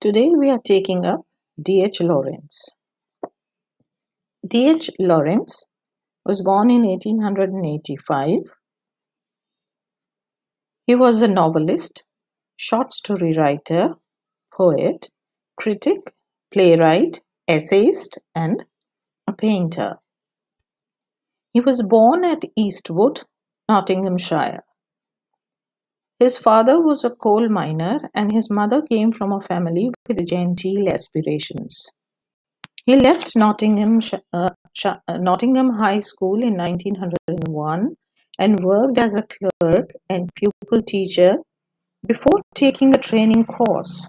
Today we are taking up D.H. Lawrence. D.H. Lawrence was born in 1885. He was a novelist, short story writer, poet, critic, playwright, essayist, and a painter. He was born at Eastwood, Nottinghamshire. His father was a coal miner and his mother came from a family with genteel aspirations. He left Nottingham, uh, uh, Nottingham High School in 1901 and worked as a clerk and pupil teacher before taking a training course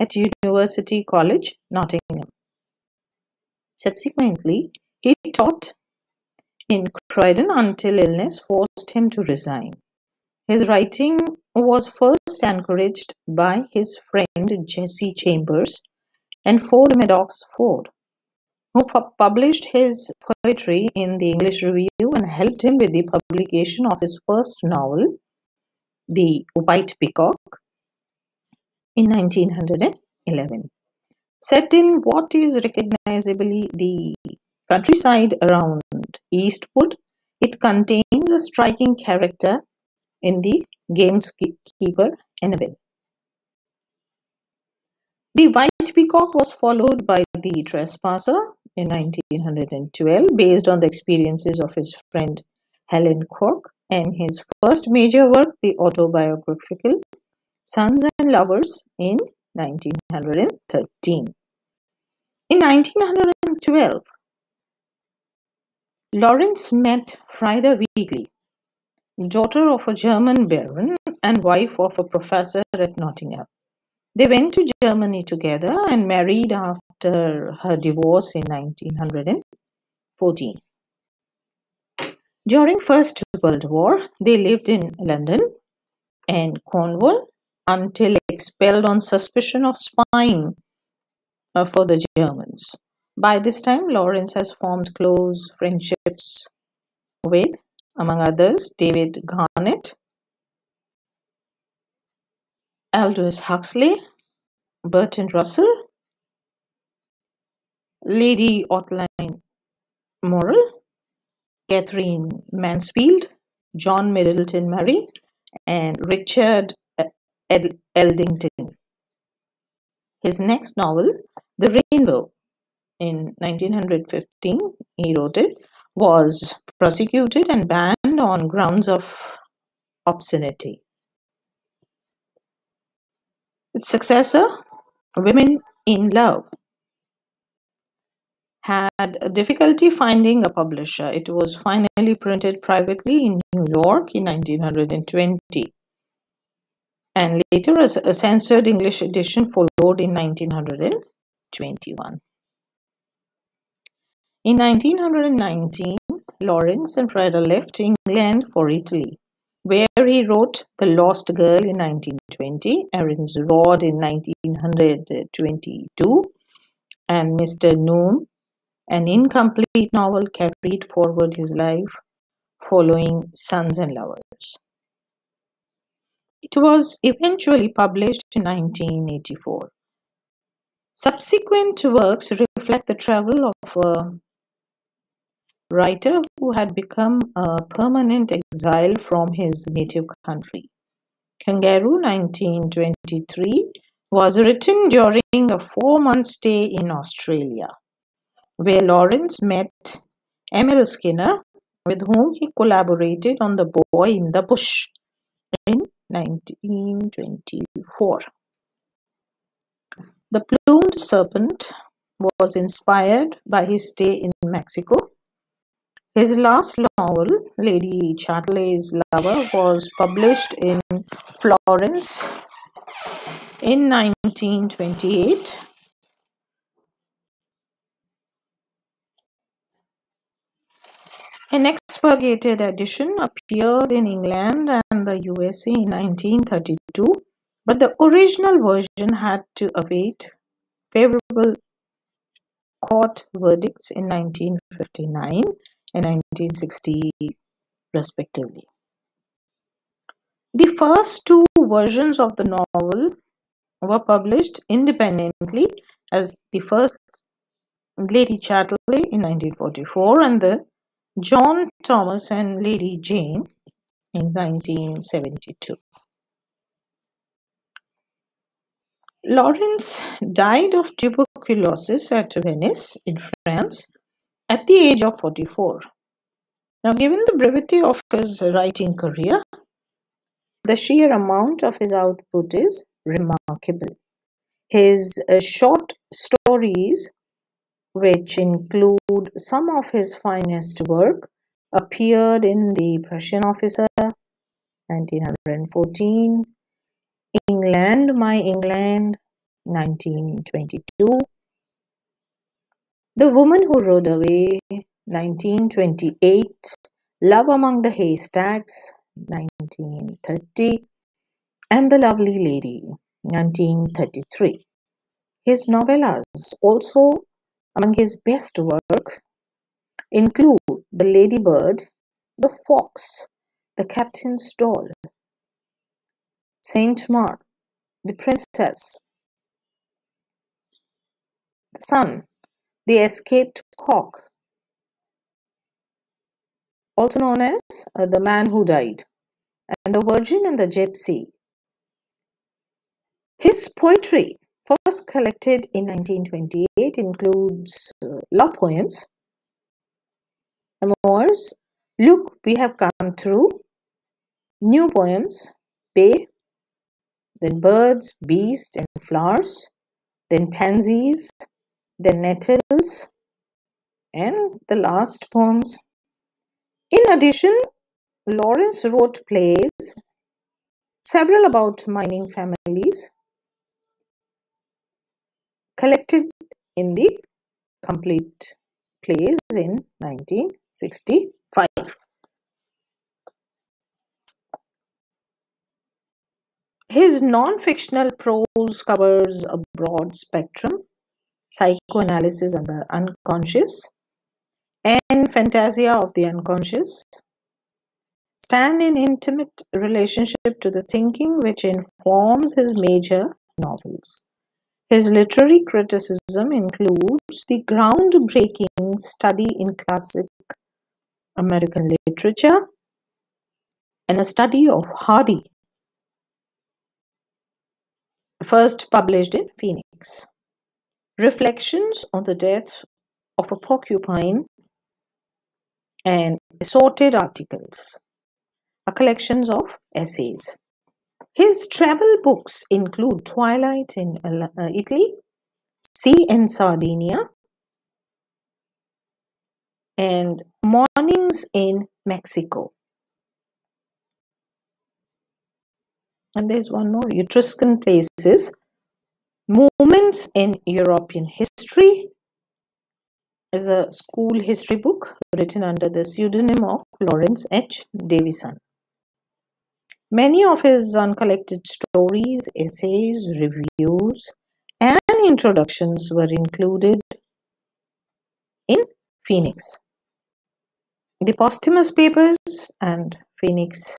at University College, Nottingham. Subsequently, he taught in Croydon until illness forced him to resign. His writing was first encouraged by his friend Jessie Chambers and Ford Madox Ford, who published his poetry in the English Review and helped him with the publication of his first novel, The White Peacock, in 1911. Set in what is recognizably the countryside around Eastwood, it contains a striking character in the Gamekeeper Annable. The White Peacock was followed by The Trespasser in 1912 based on the experiences of his friend Helen Corke and his first major work, the autobiographical Sons and Lovers in 1913. In 1912, Lawrence met Frieda Weekley, daughter of a German baron and wife of a professor at Nottingham. They went to Germany together and married after her divorce in 1914. During First World War, they lived in London and Cornwall until expelled on suspicion of spying uh, for the Germans. By this time, Lawrence has formed close friendships with among others David Garnett, Aldous Huxley, Bertrand Russell, Lady Ottoline Morrell, Katherine Mansfield, John Middleton Murry, and Richard Aldington. His next novel, The Rainbow, in 1915, he wrote it, was prosecuted and banned on grounds of obscenity. Its successor, Women in Love, had difficulty finding a publisher. It was finally printed privately in New York in 1920, and later a censored English edition followed in 1921. In 1919, Lawrence and Frieda left England for Italy, where he wrote The Lost Girl in 1920, Aaron's Rod in 1922, and Mr. Noon, an incomplete novel carried forward his life following Sons and Lovers. It was eventually published in 1984. Subsequent works reflect the travel of writer who had become a permanent exile from his native country. Kangaroo 1923 was written during a four-month stay in Australia, where Lawrence met Emil Skinner, with whom he collaborated on The Boy in the Bush in 1924. The Plumed Serpent was inspired by his stay in Mexico his last novel, Lady Chatterley's Lover, was published in Florence in 1928. An expurgated edition appeared in England and the USA in 1932, but the original version had to await favorable court verdicts in 1959 and 1960 respectively. The first two versions of the novel were published independently as the first Lady Chatterley in 1944 and the John Thomas and Lady Jane in 1972. Lawrence died of tuberculosis at Vence in France at the age of 44. Now, given the brevity of his writing career, the sheer amount of his output is remarkable. His uh, short stories, which include some of his finest work, appeared in The Prussian Officer, 1914, England, My England, 1922, The Woman Who Rode Away, 1928, Love Among the Haystacks, 1930, and The Lovely Lady, 1933. His novellas, also among his best work, include The Ladybird, The Fox, The Captain's Doll, Saint Mawr, The Princess, The Sun, The Escaped Cock, also known as uh, The Man Who Died, and The Virgin and the Gypsy. His poetry, first collected in 1928, includes uh, love poems, Amores, Look, We Have Come Through, new poems, Bay, then birds, beasts, and flowers, then pansies, then nettles, and the last poems, in addition, Lawrence wrote plays, several about mining families, collected in the complete plays in 1965. His non-fictional prose covers a broad spectrum, psychoanalysis and the unconscious, and Fantasia of the Unconscious stand in intimate relationship to the thinking which informs his major novels. His literary criticism includes the groundbreaking study in classic American literature and a study of Hardy, first published in Phoenix. Reflections on the death of a porcupine and assorted articles, a collections of essays. His travel books include Twilight in uh, Italy, Sea in Sardinia, and Mornings in Mexico. And there's one more Etruscan places, Moments in European History, is a school history book written under the pseudonym of Lawrence H. Davison. Many of his uncollected stories, essays, reviews, and introductions were included in Phoenix. The posthumous papers and Phoenix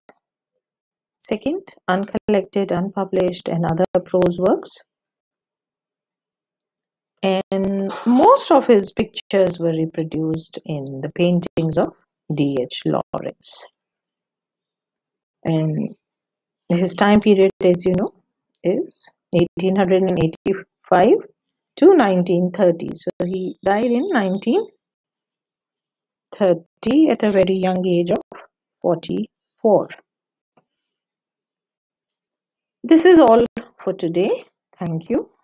Second, uncollected, unpublished, and other prose works and most of his pictures were reproduced in the paintings of D.H. Lawrence. And his time period, as you know, is 1885 to 1930. So he died in 1930 at a very young age of 44. This is all for today. Thank you.